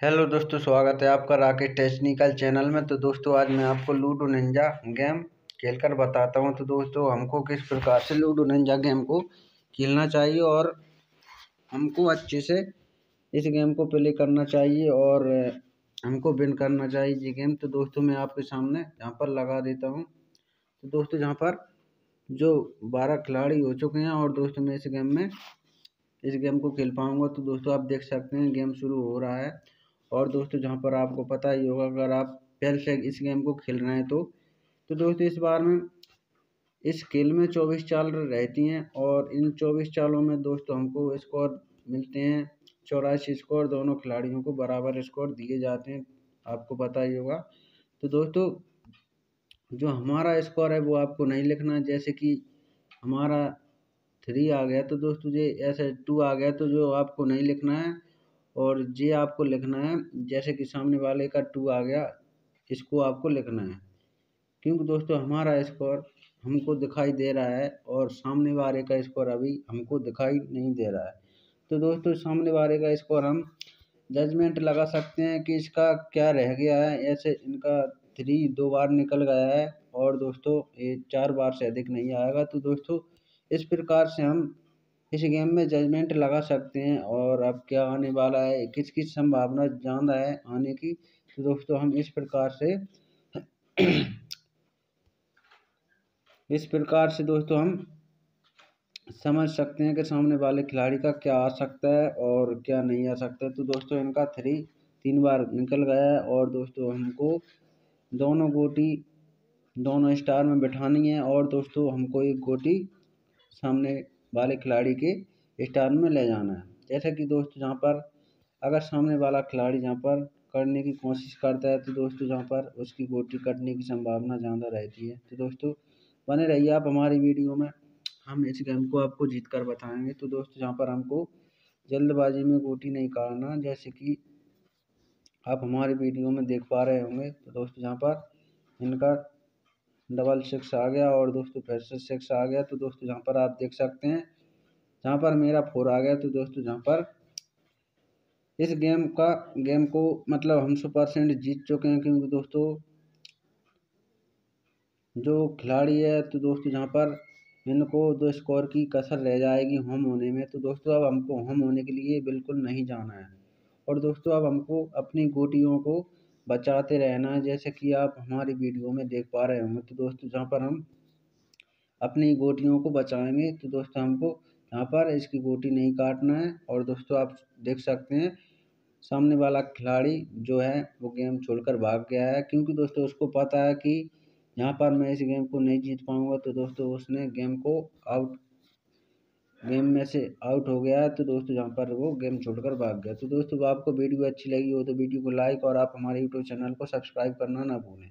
Hello दोस्तों, स्वागत है आपका राकेश टेक्निकल चैनल में। तो दोस्तों, आज मैं आपको लूडो निंजा गेम खेलकर बताता हूँ। तो दोस्तों, हमको किस प्रकार से लूडो निंजा गेम को खेलना चाहिए और हमको अच्छे से इस गेम को प्ले करना चाहिए और हमको विन करना चाहिए ये गेम। तो दोस्तों, मैं आपके सामने यहाँ पर लगा देता हूँ। तो दोस्तों, यहाँ पर जो बारह खिलाड़ी हो चुके हैं और दोस्तों, मैं इस गेम में इस गेम को खेल पाऊँगा। तो दोस्तों, आप देख सकते हैं गेम शुरू हो रहा है। और दोस्तों, जहाँ पर आपको पता ही होगा, अगर आप पहले से इस गेम को खेल रहे हैं तो तो दोस्तों, इस बार में इस खेल में चौबीस चाल रहती हैं और इन चौबीस चालों में दोस्तों, हमको स्कोर मिलते हैं। चौरासी स्कोर दोनों खिलाड़ियों को बराबर स्कोर दिए जाते हैं, आपको पता ही होगा। तो दोस्तों, जो हमारा स्कोर है, वो आपको नहीं लिखना जैसे कि हमारा थ्री आ गया तो दोस्तों, ये ऐसे टू आ गया तो जो आपको नहीं लिखना है और ये आपको लिखना है, जैसे कि सामने वाले का टू आ गया, इसको आपको लिखना है। क्योंकि दोस्तों, हमारा स्कोर हमको दिखाई दे रहा है और सामने वाले का स्कोर अभी हमको दिखाई नहीं दे रहा है। तो दोस्तों, सामने वाले का स्कोर हम जजमेंट लगा सकते हैं कि इसका क्या रह गया है। ऐसे इनका थ्री दो बार निकल गया है और दोस्तों, ये चार बार से अधिक नहीं आएगा। तो दोस्तों, इस प्रकार से हम इस गेम में जजमेंट लगा सकते हैं और अब क्या आने वाला है किस किस संभावना ज़्यादा है आने की तो दोस्तों हम इस प्रकार से इस प्रकार से दोस्तों हम समझ सकते हैं कि सामने वाले खिलाड़ी का क्या आ सकता है और क्या नहीं आ सकता है। तो दोस्तों इनका थ्री तीन बार निकल गया है और दोस्तों हमको दोनों गोटी, दोनों स्टार में बैठानी है और दोस्तों हमको एक गोटी सामने वाले खिलाड़ी के स्टार में ले जाना है। जैसे कि दोस्तों जहाँ पर अगर सामने वाला खिलाड़ी जहाँ पर करने की कोशिश करता है तो दोस्तों जहाँ पर उसकी गोटी कटने की संभावना ज़्यादा रहती है। तो दोस्तों, बने रहिए आप हमारी वीडियो में। हम इस गेम को आपको जीत कर बताएँगे। तो दोस्तों जहाँ पर हमको जल्दबाजी में गोटी नहीं काटना, जैसे कि आप हमारी वीडियो में देख पा रहे होंगे। तो दोस्तों जहाँ पर इनका डबल सिक्स आ गया और दोस्तों फिर से सिक्स आ गया। तो दोस्तों जहाँ पर आप देख सकते हैं जहाँ पर मेरा फोर आ गया तो दोस्तों जहाँ पर इस गेम का, गेम को मतलब हम सौ परसेंट जीत चुके हैं क्योंकि दोस्तों जो खिलाड़ी है तो दोस्तों जहाँ पर इनको दो स्कोर की कसर रह जाएगी होम होने में। तो दोस्तों अब हमको होम होने के लिए बिल्कुल नहीं जाना है। और दोस्तों अब हमको अपनी गोटियों को बचाते रहना है, जैसे कि आप हमारी वीडियो में देख पा रहे होंगे। तो दोस्तों जहाँ पर हम अपनी गोटियों को बचाएँगे तो दोस्तों हमको यहाँ पर इसकी गोटी नहीं काटना है और दोस्तों आप देख सकते हैं, सामने वाला खिलाड़ी जो है वो गेम छोड़कर भाग गया है क्योंकि दोस्तों उसको पता है कि यहाँ पर मैं इस गेम को नहीं जीत पाऊँगा तो दोस्तों उसने गेम को आउट, गेम में से आउट हो गया है तो दोस्तों जहाँ पर वो गेम छोड़कर भाग गया। तो दोस्तों आपको वीडियो अच्छी लगी हो तो वीडियो को लाइक और आप हमारे यूट्यूब चैनल को सब्सक्राइब करना ना भूलें।